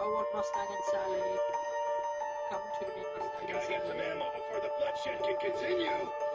I want Mustang and Sally. Come to me, Mustang Gotta and get some Sally. ammo before the bloodshed can continue.